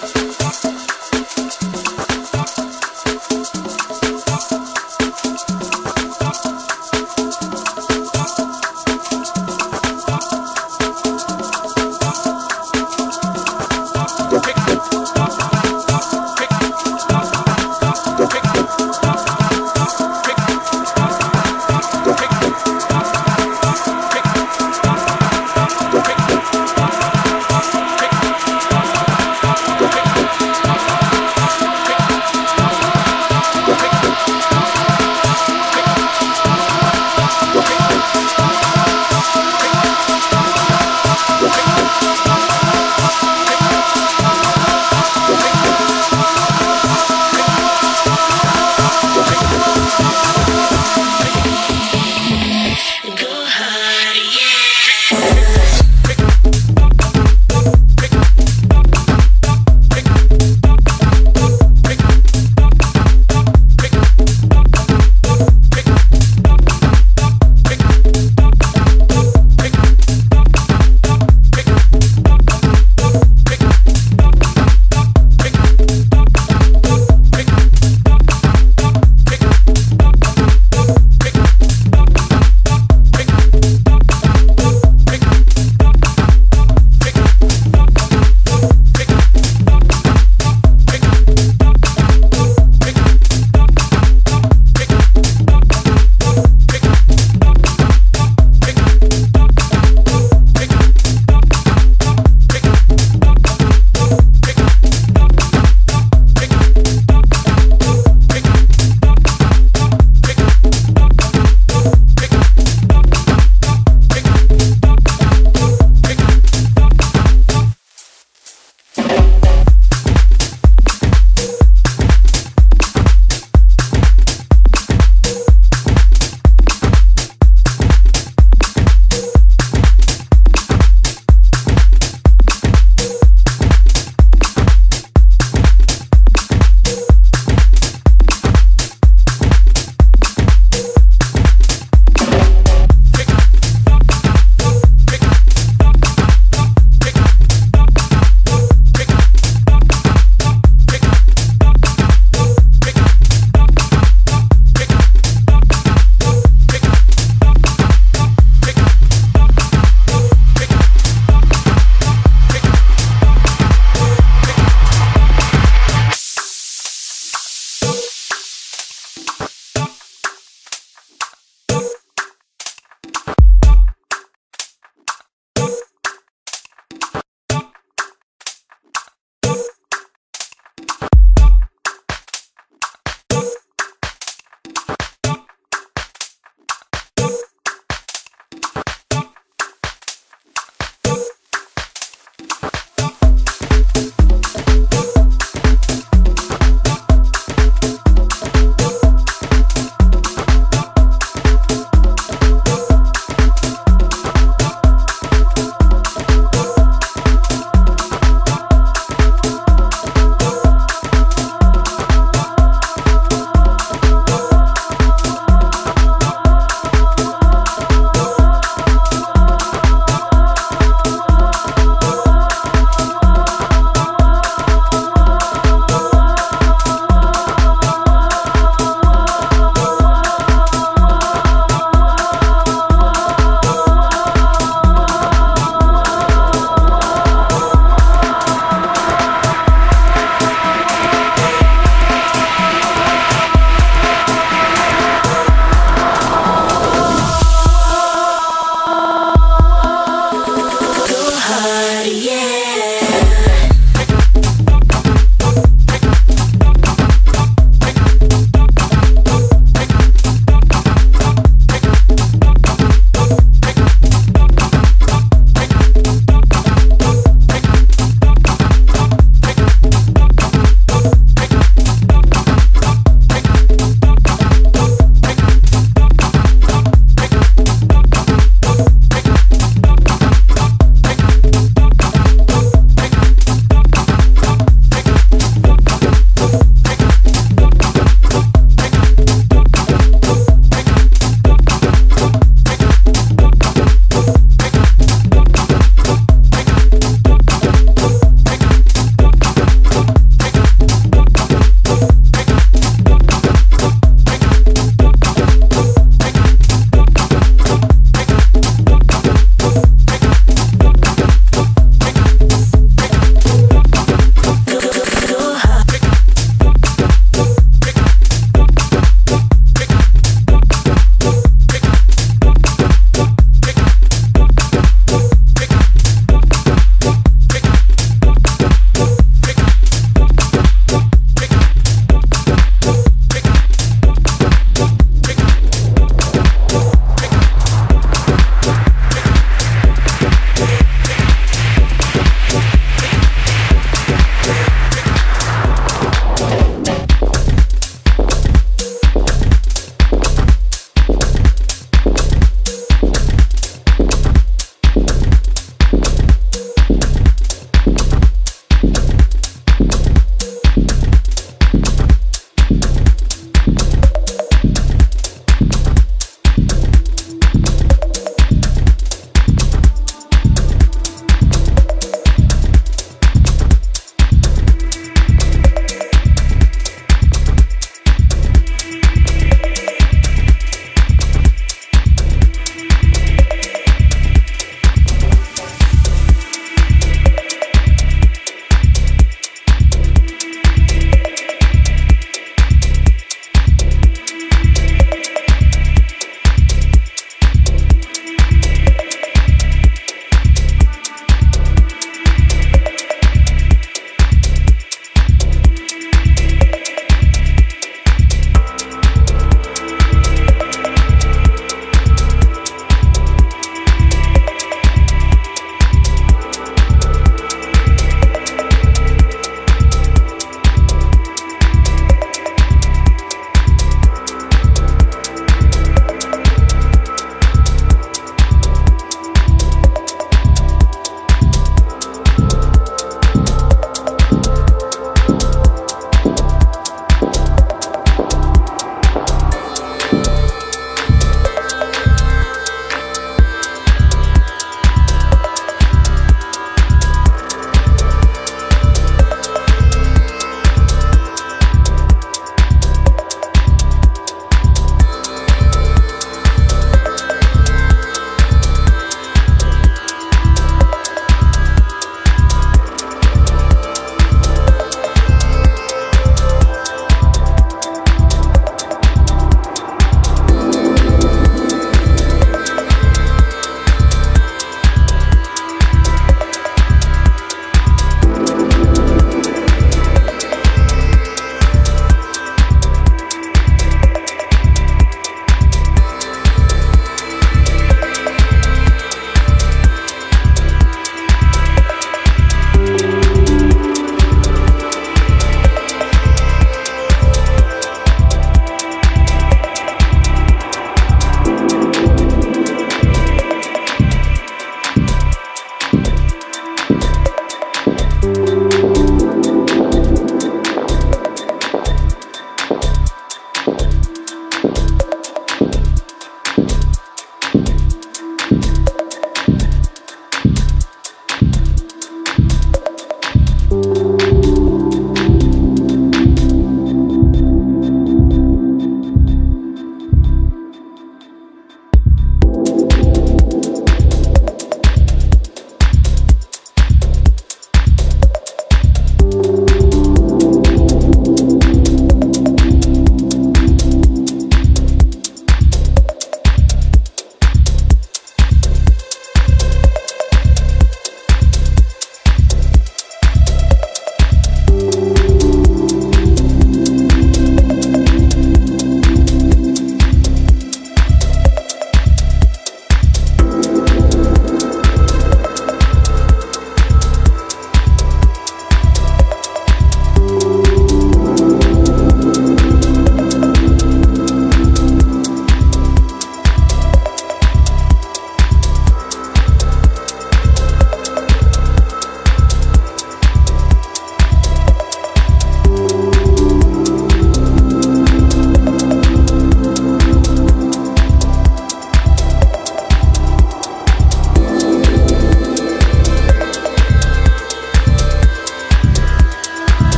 Bye.